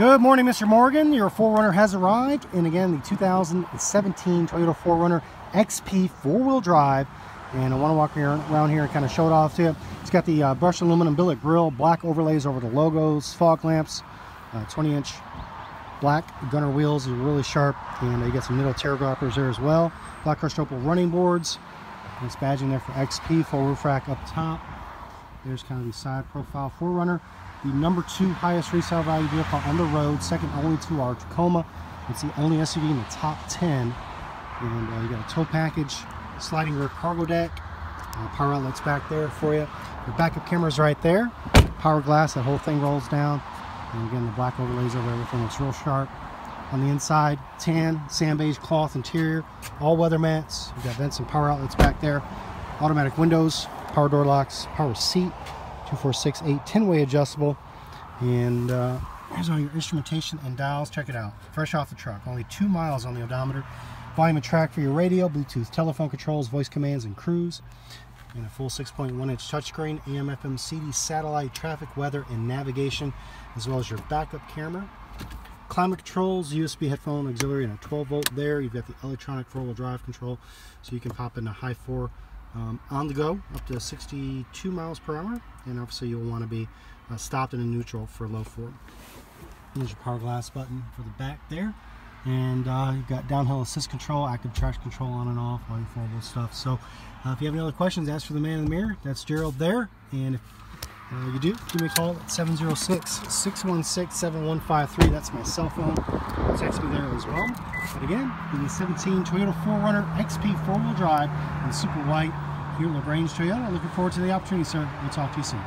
Good morning, Mr. Morgan. Your 4Runner has arrived. And again, the 2017 Toyota 4Runner XP four-wheel drive. And I want to walk around here and kind of show it off to you. It's got the uh, brushed aluminum billet grille, black overlays over the logos, fog lamps, 20-inch uh, black gunner wheels are really sharp. And you got some little tear droppers there as well. Black crushed opal running boards. Nice badging there for XP, full roof rack up top. There's kind of the side profile 4Runner the number two highest resale value vehicle on the road, second only to our Tacoma. It's the only SUV in the top 10. And uh, you got a tow package, sliding rear cargo deck, uh, power outlets back there for you. Your backup camera's right there. Power glass, that whole thing rolls down. And again, the black overlays over everything looks real sharp. On the inside, tan, sand beige cloth interior, all weather mats. You've got vents and power outlets back there. Automatic windows, power door locks, power seat, 2468 10-way adjustable. And uh, here's all your instrumentation and dials. Check it out. Fresh off the truck. Only two miles on the odometer. Volume and track for your radio, Bluetooth telephone controls, voice commands, and cruise. And a full 6.1 inch touchscreen, AM, FM, CD, satellite, traffic, weather, and navigation, as well as your backup camera. Climate controls, USB headphone auxiliary, and a 12 volt there. You've got the electronic four-wheel drive control, so you can pop in a high four um, on the go up to 62 miles per hour and obviously you'll want to be uh, stopped in a neutral for low four. There's your power glass button for the back there and uh, you've got downhill assist control, active traction control on and off, all your four-wheel stuff. So uh, if you have any other questions, ask for the man in the mirror. That's Gerald there and if uh, you do, give me a call at 706-616-7153. That's my cell phone. Text me there as well. But again, the 17 Toyota 4Runner XP four-wheel drive in super white here at LaGrange Toyota. Looking forward to the opportunity, sir. We'll talk to you soon.